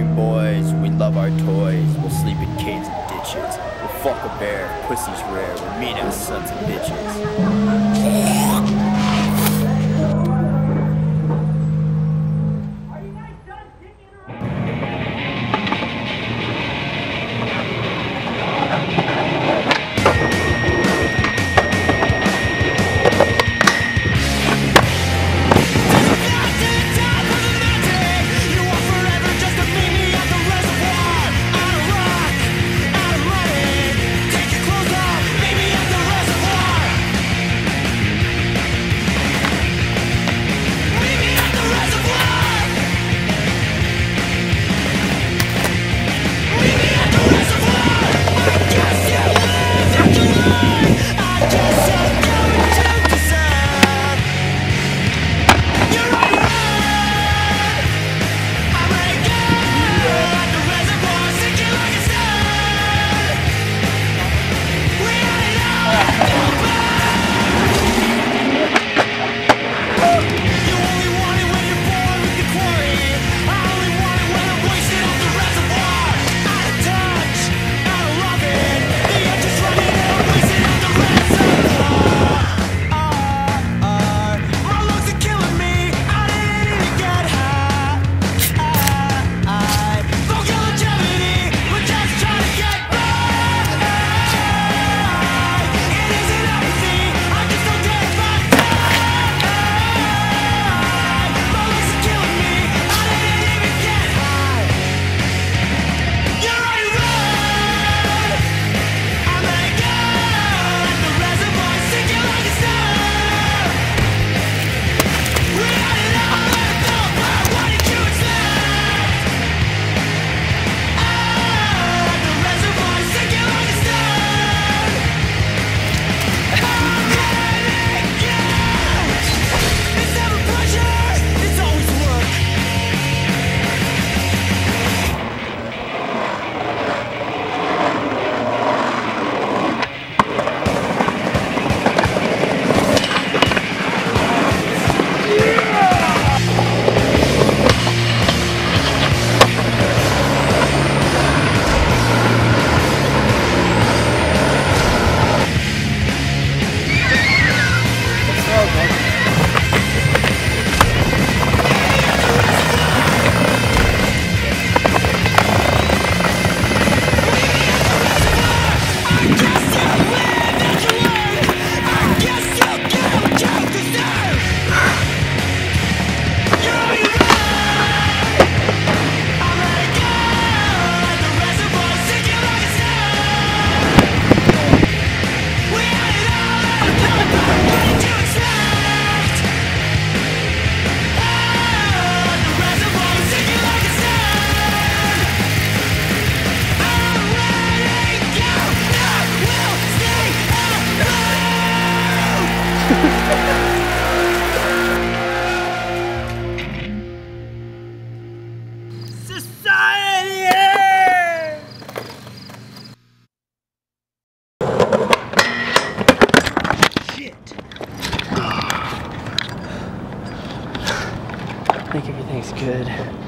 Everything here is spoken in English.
boys, we love our toys. We'll sleep in caves and ditches. We'll fuck a bear, pussy's rare. We're mean ass sons of bitches. I think everything's good.